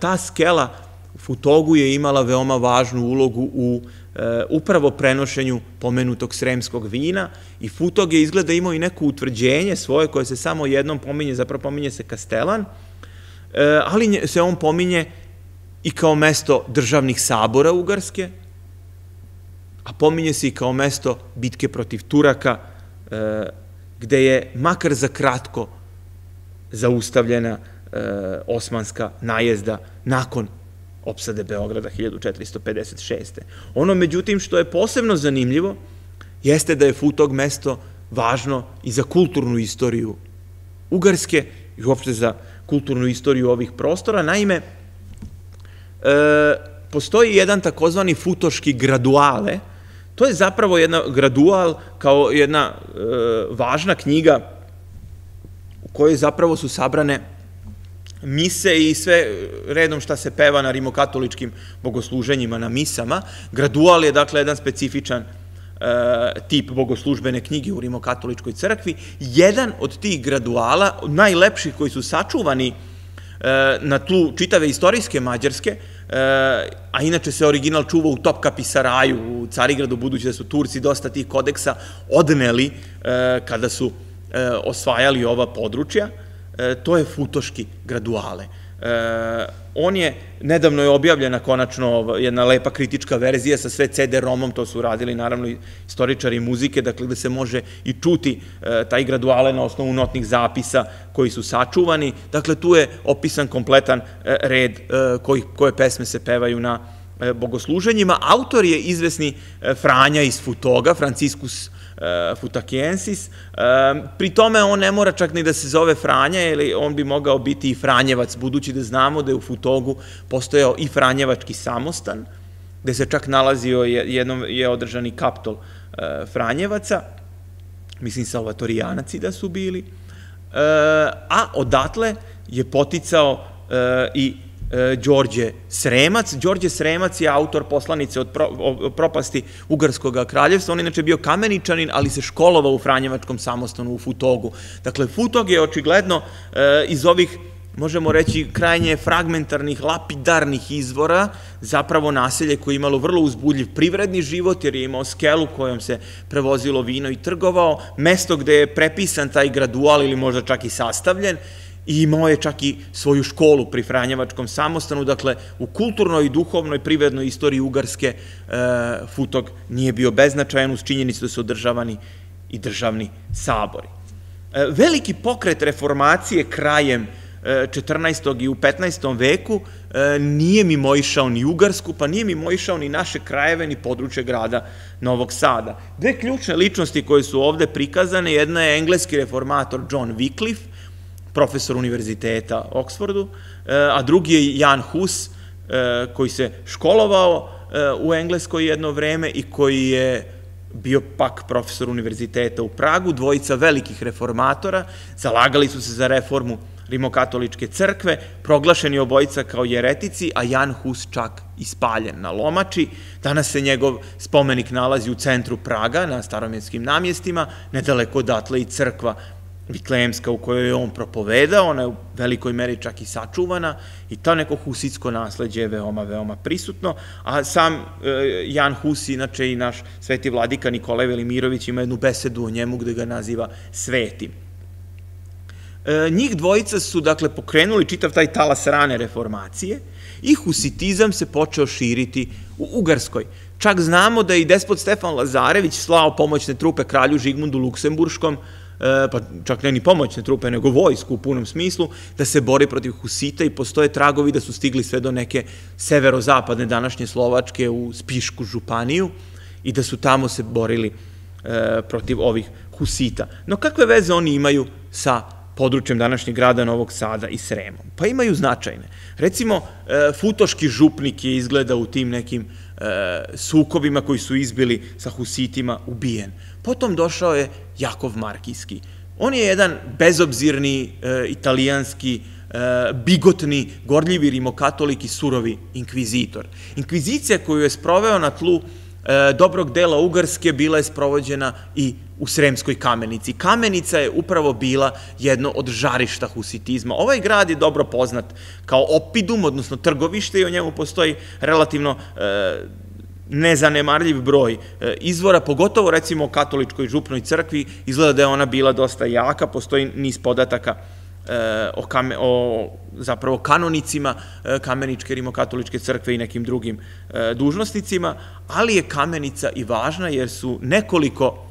ta skela u Futogu je imala veoma važnu ulogu u e, upravo prenošenju pomenutog sremskog vina i Futog je izgleda imao i neko utvrđenje svoje koje se samo jednom pominje, zapravo pominje se Kastelan, e, ali se on pominje i kao mesto državnih sabora Ugarske, a pominje se i kao mesto bitke protiv Turaka, gde je makar za kratko zaustavljena e, osmanska najezda nakon opsade Beograda 1456. Ono, međutim, što je posebno zanimljivo, jeste da je Futog mesto važno i za kulturnu istoriju Ugarske i uopšte za kulturnu istoriju ovih prostora. Naime, e, postoji jedan takozvani futoški graduale, to je zapravo jedna gradual kao jedna e, važna knjiga u kojoj zapravo su sabrane mise i sve redom šta se peva na rimokatoličkim bogosluženjima, na misama. Gradual je, dakle, jedan specifičan e, tip bogoslužbene knjige u rimokatoličkoj crkvi. Jedan od tih graduala, najlepših koji su sačuvani e, na tlu čitave istorijske Mađarske, e, a inače se original čuva u Topkapi Saraju, u Carigradu, budući da su Turci dosta tih kodeksa odneli kada su osvajali ova područja, to je futoški graduale. on je, nedavno je objavljena konačno jedna lepa kritička verzija sa sve CD-romom, to su radili naravno istoričari muzike, dakle da se može i čuti taj graduale na osnovu notnih zapisa koji su sačuvani. Dakle, tu je opisan kompletan red koji, koje pesme se pevaju na bogosluženjima. Autor je izvesni Franja iz Futoga, Franciscus Futakiensis. Uh, pri tome on ne mora čak ni da se zove Franja, ili on bi mogao biti i Franjevac, budući da znamo da je u Futogu postojao i Franjevački samostan, gde se čak nalazio, jednom je održani kaptol uh, Franjevaca, mislim salvatorijanaci da su bili, uh, a odatle je poticao i Đorđe Sremac. Đorđe Sremac je autor poslanice od propasti Ugarskog kraljevstva. On je inače bio kameničanin, ali se školovao u Franjevačkom samostanu u Futogu. Dakle, Futog je očigledno e, iz ovih možemo reći, krajnje fragmentarnih, lapidarnih izvora, zapravo naselje koje je imalo vrlo uzbudljiv privredni život, jer je imao skelu kojom se prevozilo vino i trgovao, mesto gde je prepisan taj gradual ili možda čak i sastavljen, i imao je čak i svoju školu pri Franjevačkom samostanu, dakle u kulturnoj i duhovnoj privrednoj istoriji Ugarske e, Futog nije bio beznačajan uz činjenicu da su održavani i državni sabori. E, veliki pokret reformacije krajem 14. E, i u 15. veku nije mi mojišao ni Ugarsku, pa nije mi mojišao ni naše krajeve, ni područje grada Novog Sada. Dve ključne ličnosti koje su ovde prikazane, jedna je engleski reformator John Wycliffe, profesor univerziteta Oxfordu, e, a drugi je Jan Hus, e, koji se školovao e, u Engleskoj jedno vreme i koji je bio pak profesor univerziteta u Pragu, dvojica velikih reformatora, zalagali su se za reformu rimokatoličke crkve, proglašeni obojica kao jeretici, a Jan Hus čak ispaljen na Lomači. Danas se njegov spomenik nalazi u centru Praga, na staromjetskim namjestima, nedaleko odatle i crkva Vitlejemska u kojoj je on propovedao, ona je u velikoj meri čak i sačuvana i to neko husitsko nasledđe je veoma, veoma prisutno, a sam e, Jan Hus, inače i naš sveti vladika Nikolaj Velimirović ima jednu besedu o njemu gde ga naziva svetim. E, njih dvojica su, dakle, pokrenuli čitav taj talas rane reformacije i husitizam se počeo širiti u Ugarskoj. Čak znamo da je i despot Stefan Lazarević slao pomoćne trupe kralju Žigmundu Luksemburškom, pa čak ne ni pomoćne trupe, nego vojsku u punom smislu, da se bori protiv Husita i postoje tragovi da su stigli sve do neke severozapadne današnje Slovačke u Spišku županiju i da su tamo se borili e, protiv ovih Husita. No kakve veze oni imaju sa područjem današnjeg grada Novog Sada i Sremom? Pa imaju značajne. Recimo, e, Futoški župnik je izgleda u tim nekim sukobima koji su izbili sa Husitima ubijen. Potom došao je Jakov Markijski. On je jedan bezobzirni e, italijanski, e, bigotni, gorljivi rimokatolik i surovi inkvizitor. Inkvizicija koju je sproveo na tlu e, dobrog dela Ugarske bila je sprovođena i u Sremskoj kamenici. Kamenica je upravo bila jedno od žarišta husitizma. Ovaj grad je dobro poznat kao opidum, odnosno trgovište i o njemu postoji relativno e, nezanemarljiv broj e, izvora, pogotovo recimo katoličkoj župnoj crkvi, izgleda da je ona bila dosta jaka, postoji niz podataka e, o, kame, o zapravo kanonicima e, kameničke rimokatoličke crkve i nekim drugim dužnosnicima, ali je kamenica i važna jer su nekoliko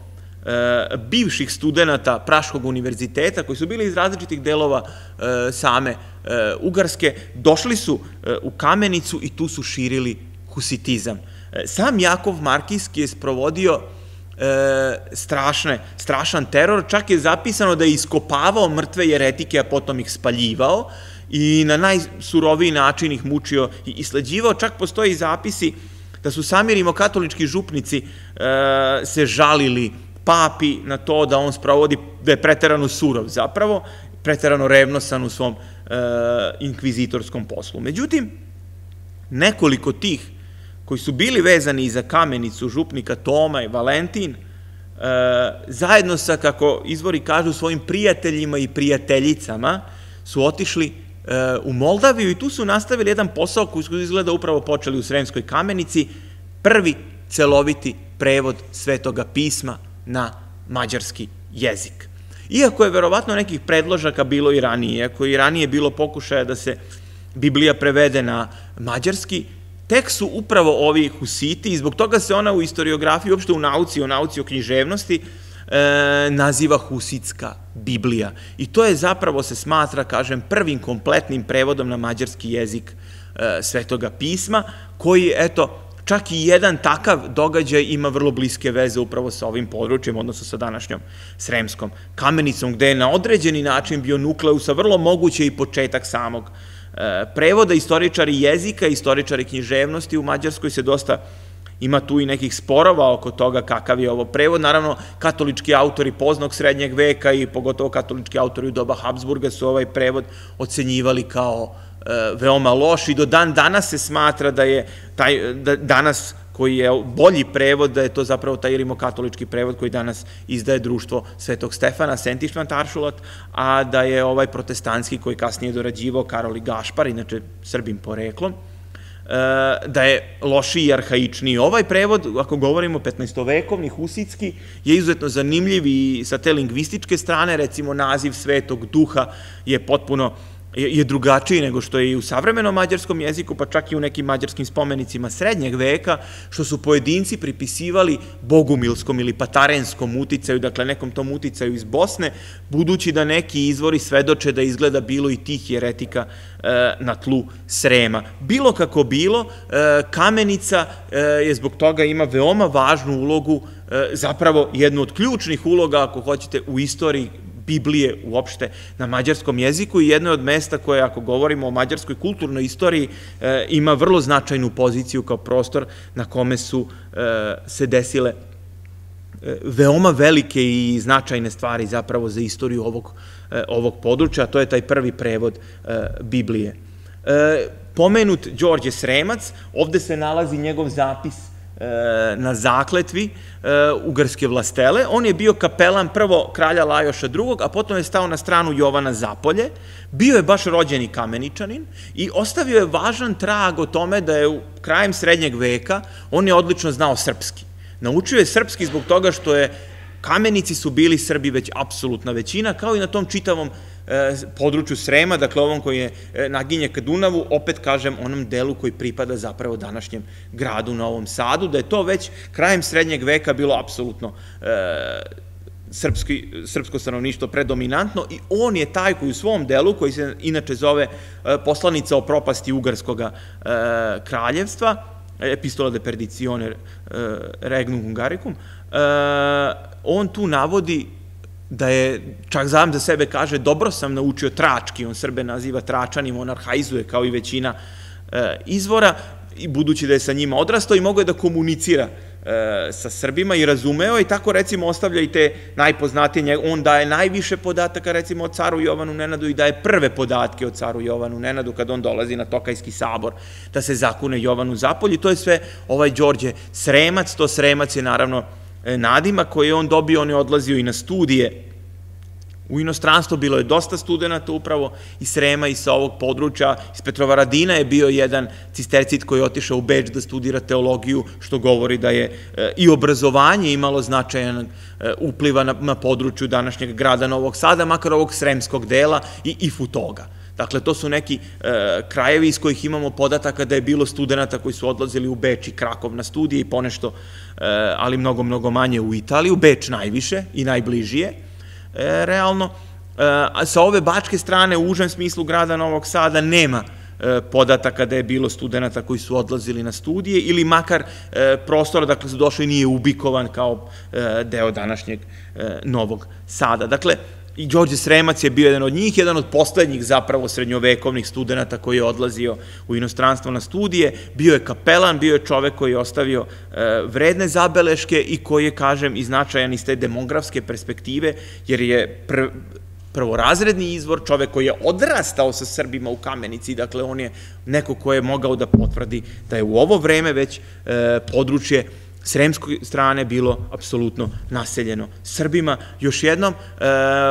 bivših studenta Praškog univerziteta, koji su bili iz različitih delova same Ugarske, došli su u kamenicu i tu su širili husitizam. E, sam Jakov Markijski je sprovodio e, strašne, strašan teror, čak je zapisano da je iskopavao mrtve jeretike, a potom ih spaljivao i na najsuroviji način ih mučio i isleđivao. Čak postoji zapisi da su sami rimokatolički župnici e, se žalili papi na to da on sprovodi, da je preterano surov zapravo, preterano revnosan u svom e, inkvizitorskom poslu. Međutim, nekoliko tih koji su bili vezani za kamenicu župnika Toma i Valentin, e, zajedno sa, kako izvori kažu, svojim prijateljima i prijateljicama, su otišli e, u Moldaviju i tu su nastavili jedan posao koji su izgleda upravo počeli u Sremskoj kamenici, prvi celoviti prevod svetoga pisma na mađarski jezik. Iako je verovatno nekih predložaka bilo i ranije, iako je i ranije bilo pokušaja da se Biblija prevede na mađarski, tek su upravo ovi husiti i zbog toga se ona u historiografiji, uopšte u nauci, o nauci o književnosti, e, naziva Husitska Biblija. I to je zapravo se smatra, kažem, prvim kompletnim prevodom na mađarski jezik e, Svetoga pisma, koji, eto, čak i jedan takav događaj ima vrlo bliske veze upravo sa ovim područjem, odnosno sa današnjom Sremskom kamenicom, gde je na određeni način bio nukleusa vrlo moguće i početak samog prevoda. Istoričari jezika, istoričari književnosti u Mađarskoj se dosta Ima tu i nekih sporova oko toga kakav je ovo prevod. Naravno, katolički autori poznog srednjeg veka i pogotovo katolički autori u doba Habsburga su ovaj prevod ocenjivali kao e, veoma loš i do dan danas se smatra da je taj, da danas koji je bolji prevod, da je to zapravo taj rimokatolički prevod koji danas izdaje društvo Svetog Stefana, Sentištvan Taršulat, a da je ovaj protestantski koji kasnije dorađivao Karoli Gašpar, inače Srbim poreklom, E, da je lošiji i arhaičniji. Ovaj prevod, ako govorimo 15-vekovni, husitski, je izuzetno zanimljiv i sa te lingvističke strane, recimo naziv svetog duha je potpuno je drugačiji nego što je i u savremenom mađarskom jeziku, pa čak i u nekim mađarskim spomenicima srednjeg veka, što su pojedinci pripisivali bogumilskom ili patarenskom uticaju, dakle nekom tom uticaju iz Bosne, budući da neki izvori svedoče da izgleda bilo i tih jeretika e, na tlu Srema. Bilo kako bilo, e, kamenica e, je zbog toga ima veoma važnu ulogu, zapravo jednu od ključnih uloga, ako hoćete, u istoriji Biblije uopšte na mađarskom jeziku i jedno od mesta koje, ako govorimo o mađarskoj kulturnoj istoriji, e, ima vrlo značajnu poziciju kao prostor na kome su e, se desile e, veoma velike i značajne stvari zapravo za istoriju ovog, ovog područja, a to je taj prvi prevod Biblije. Pomenut Đorđe Sremac, ovde se nalazi njegov zapis na zakletvi e, ugarske vlastele. On je bio kapelan prvo kralja Lajoša II, a potom je stao na stranu Jovana Zapolje. Bio je baš rođeni kameničanin i ostavio je važan trag o tome da je u krajem srednjeg veka on je odlično znao srpski. Naučio je srpski zbog toga što je kamenici su bili Srbi već apsolutna većina, kao i na tom čitavom E, području Srema, dakle ovom koji je e, naginje ka Dunavu, opet kažem onom delu koji pripada zapravo današnjem gradu Novom Sadu, da je to već krajem srednjeg veka bilo apsolutno e, srpski, srpsko stanovništvo predominantno i on je taj koji u svom delu, koji se inače zove poslanica o propasti Ugarskog kraljevstva, epistola de perdicione regnum hungaricum, on tu navodi da je, čak znam za sebe kaže, dobro sam naučio trački, on Srbe naziva tračanim, on arhaizuje kao i većina e, izvora, i budući da je sa njima odrastao i mogo je da komunicira e, sa Srbima i razumeo i tako recimo ostavlja i te najpoznatije, on daje najviše podataka recimo o caru Jovanu Nenadu i daje prve podatke o caru Jovanu Nenadu kad on dolazi na Tokajski sabor da se zakune Jovanu Zapolji, to je sve ovaj Đorđe Sremac, to Sremac je naravno nadima koje je on dobio, on je odlazio i na studije u inostranstvo, bilo je dosta studenta upravo iz Srema i sa ovog područja, iz Petrovaradina je bio jedan cistercit koji je otišao u Beč da studira teologiju, što govori da je e, i obrazovanje imalo značajan e, upliva na, na području današnjeg grada Novog Sada, makar ovog sremskog dela i, i Futoga. Dakle, to su neki e, krajevi iz kojih imamo podataka da je bilo studenta koji su odlazili u Beč i Krakov na studije i ponešto, e, ali mnogo, mnogo manje u Italiju, Beč najviše i najbližije, e, realno. E, sa ove bačke strane, u užem smislu grada Novog Sada, nema e, podataka da je bilo studenta koji su odlazili na studije ili makar e, prostora, dakle su došli nije ubikovan kao e, deo današnjeg e, Novog Sada. Dakle, i Đorđe Sremac je bio jedan od njih, jedan od poslednjih zapravo srednjovekovnih studenta koji je odlazio u inostranstvo na studije, bio je kapelan, bio je čovek koji je ostavio e, vredne zabeleške i koji je, kažem, i značajan iz te demografske perspektive, jer je pr prvorazredni izvor, čovek koji je odrastao sa Srbima u Kamenici, dakle on je neko ko je mogao da potvrdi da je u ovo vreme već e, područje sremskoj strane bilo apsolutno naseljeno Srbima. Još jednom, e,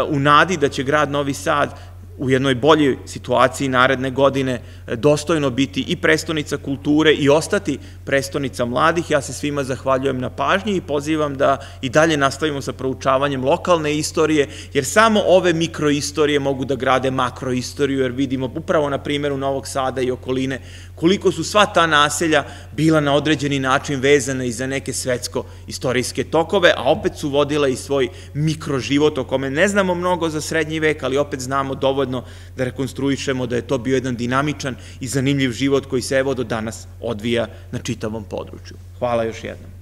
u nadi da će grad Novi Sad u jednoj boljoj situaciji naredne godine e, dostojno biti i prestonica kulture i ostati prestonica mladih. Ja se svima zahvaljujem na pažnji i pozivam da i dalje nastavimo sa proučavanjem lokalne istorije, jer samo ove mikroistorije mogu da grade makroistoriju, jer vidimo upravo na primjeru Novog Sada i okoline koliko su sva ta naselja bila na određeni način vezana i za neke svetsko-istorijske tokove, a opet su vodila i svoj mikroživot o kome ne znamo mnogo za srednji vek, ali opet znamo dovoljno da rekonstruišemo da je to bio jedan dinamičan i zanimljiv život koji se evo do danas odvija na čitavom području. Hvala još jednom.